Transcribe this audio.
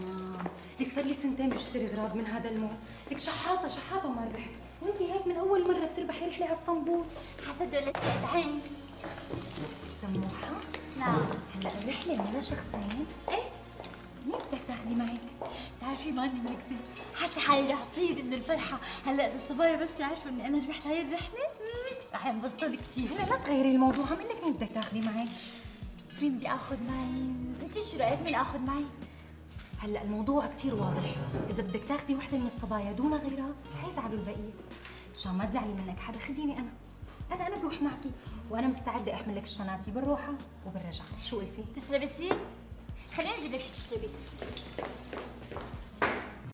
آه. لك صار لي سنتين بشتري اغراض من هذا المول. لك شحاطة شحاطة ما ربحت. وانت هيك من أول مرة بتربحي رحلة على اسطنبول. حسد ولا عين سموحة؟ نعم. هلا الرحلة ولا شخصين. إيه؟ مين بدك تاخذي معك؟ بتعرفي ماني مركزة حاسة حالي رح طير من الفرحة. هلا إذا الصبايا بس يعرفوا إني أنا ربحت هاي الرحلة؟ رح ينبسطوا كثير هلا لا تغيري الموضوع. عم لك مين بدك تاخذي معك؟ مين بدي آخذ معي؟ أنت شو رأيك مين آخذ معي؟ هلأ الموضوع كثير واضح. إذا بدك تاخذي وحدة من الصبايا دون غيرها حيزعلوا البقية. مشان ما تزعلي منك حدا خديني أنا. أنا أنا بروح معك وأنا مستعدة أحمل لك الشناتي بالروحه وبالرجعة. شو قلتي؟ تشربي شيء؟ خليني أجيب لك شيء تشربي.